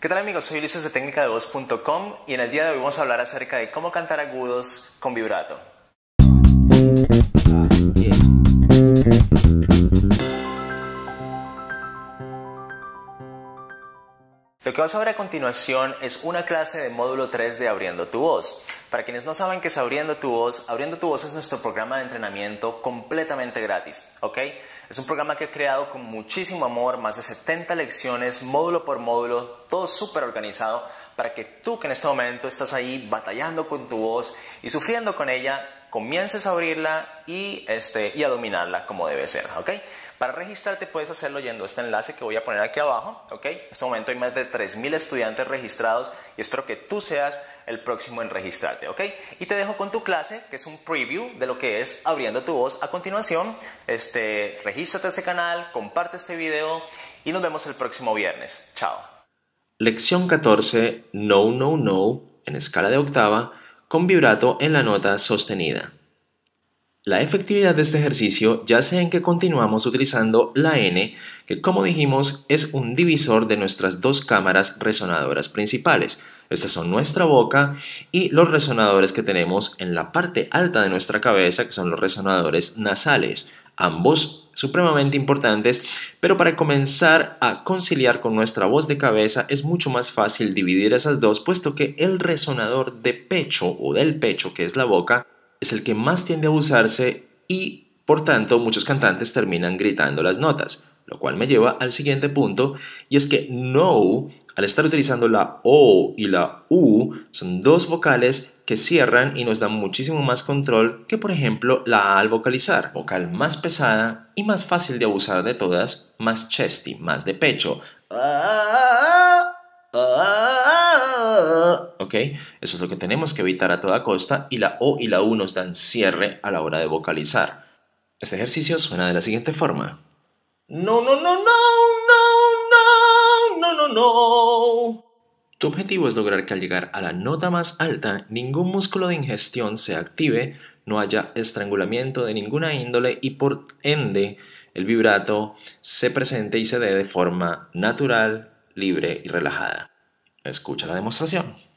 ¿Qué tal amigos? Soy Ulises de técnica de voz.com y en el día de hoy vamos a hablar acerca de cómo cantar agudos con vibrato. Lo que vas a ver a continuación es una clase de módulo 3 de Abriendo tu Voz. Para quienes no saben qué es Abriendo tu Voz, Abriendo tu Voz es nuestro programa de entrenamiento completamente gratis, ¿ok? Es un programa que he creado con muchísimo amor, más de 70 lecciones, módulo por módulo, todo súper organizado para que tú que en este momento estás ahí batallando con tu voz y sufriendo con ella, comiences a abrirla y, este, y a dominarla como debe ser, ¿ok? Para registrarte puedes hacerlo yendo a este enlace que voy a poner aquí abajo, ¿ok? En este momento hay más de 3.000 estudiantes registrados y espero que tú seas el próximo en registrarte, ¿ok? Y te dejo con tu clase, que es un preview de lo que es abriendo tu voz. A continuación, este, regístrate a este canal, comparte este video y nos vemos el próximo viernes. Chao. Lección 14, No, No, No, en escala de octava, con vibrato en la nota sostenida. La efectividad de este ejercicio yace en que continuamos utilizando la N, que como dijimos es un divisor de nuestras dos cámaras resonadoras principales. Estas son nuestra boca y los resonadores que tenemos en la parte alta de nuestra cabeza, que son los resonadores nasales. Ambos supremamente importantes, pero para comenzar a conciliar con nuestra voz de cabeza es mucho más fácil dividir esas dos, puesto que el resonador de pecho o del pecho, que es la boca, es el que más tiende a usarse y por tanto muchos cantantes terminan gritando las notas, lo cual me lleva al siguiente punto y es que no, al estar utilizando la O y la U, son dos vocales que cierran y nos dan muchísimo más control que por ejemplo la A al vocalizar, vocal más pesada y más fácil de abusar de todas, más chesty, más de pecho. ¿Ok? Eso es lo que tenemos que evitar a toda costa y la O y la U nos dan cierre a la hora de vocalizar. Este ejercicio suena de la siguiente forma. No, no, no, no, no, no. Tu objetivo es lograr que al llegar a la nota más alta, ningún músculo de ingestión se active, no haya estrangulamiento de ninguna índole y por ende el vibrato se presente y se dé de forma natural, libre y relajada. Escucha la demostración.